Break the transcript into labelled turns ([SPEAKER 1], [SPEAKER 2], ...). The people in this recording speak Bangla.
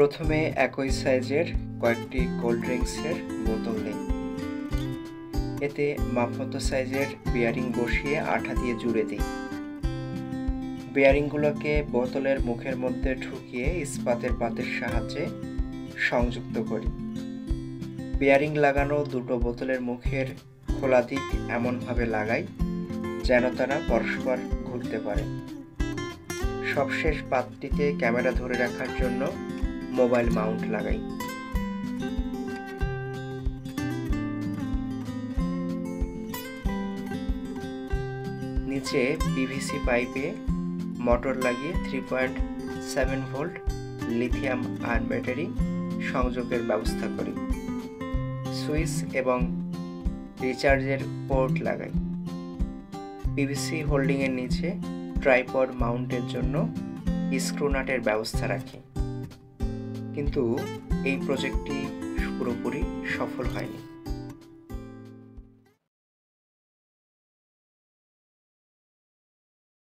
[SPEAKER 1] প্রথমে একই সাইজের কয়েকটি কোল্ড ড্রিঙ্কসের বোতল নিই এতে মাপমতো সাইজের বিয়ারিং বসিয়ে আঠা দিয়ে জুড়ে দিই বেয়ারিংগুলোকে বোতলের মুখের মধ্যে ঢুকিয়ে ইস্পাতের পাতের সাহায্যে সংযুক্ত করি। বেয়ারিং লাগানো দুটো বোতলের মুখের খোলা দিক এমনভাবে লাগাই, যেন তারা পরস্পর ঘুরতে পারে। সবশেষ পাতটিতে ক্যামেরা ধরে রাখার জন্য মোবাইল মাউন্ট লাগাই। নিচে পিভিসি পাইপে মোটর লাগিয়ে three point seven volt lithium ion battery সংযোগের ব্যবস্থা করি। সুইচ এবং রিচার্জের পোর্ট লাগাই। পিভিসি হোল্ডিংয়ের নিচে ট্রাইপড মাউন্টের জন্য স্ক্রুনাটের ব্যবস্থা রাখি। কিন্তু এই প্রজেক্টটি পুরোপুরি সফল হয়নি।